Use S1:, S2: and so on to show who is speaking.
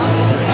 S1: now.